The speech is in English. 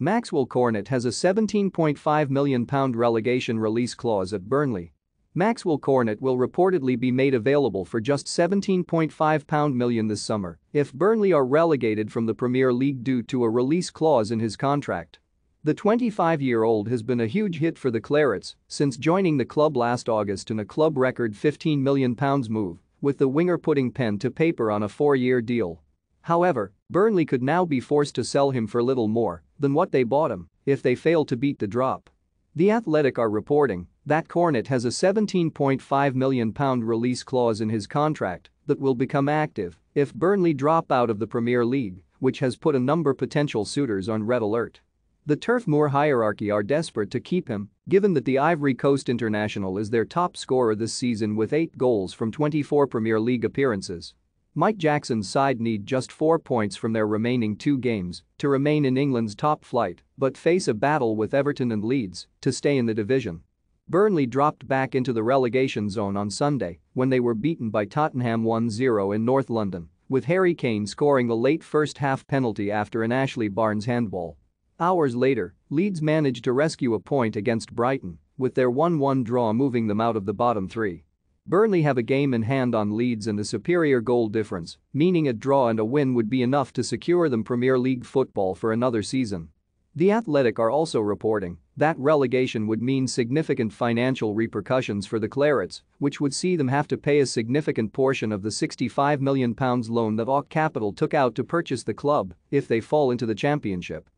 Maxwel Cornet has a £17.5 million relegation release clause at Burnley. Maxwel Cornet will reportedly be made available for just £17.5 million this summer if Burnley are relegated from the Premier League due to a release clause in his contract. The 25-year-old has been a huge hit for the Clarets since joining the club last August in a club record £15 million move, with the winger putting pen to paper on a four-year deal. However, Burnley could now be forced to sell him for little more than what they bought him if they fail to beat the drop. The Athletic are reporting that Cornet has a £17.5 million release clause in his contract that will become active if Burnley drop out of the Premier League, which has put a number potential suitors on red alert. The Turf Moor hierarchy are desperate to keep him, given that the Ivory Coast international is their top scorer this season with 8 goals from 24 Premier League appearances. Mike Jackson's side need just 4 points from their remaining two games to remain in England's top flight but face a battle with Everton and Leeds to stay in the division. Burnley dropped back into the relegation zone on Sunday when they were beaten by Tottenham 1-0 in North London, with Harry Kane scoring a late first-half penalty after an Ashley Barnes handball. Hours later, Leeds managed to rescue a point against Brighton, with their 1-1 draw moving them out of the bottom three. Burnley have a game in hand on Leeds and a superior goal difference, meaning a draw and a win would be enough to secure them Premier League football for another season. The Athletic are also reporting that relegation would mean significant financial repercussions for the Clarets, which would see them have to pay a significant portion of the £65 million loan that Oak Capital took out to purchase the club if they fall into the championship.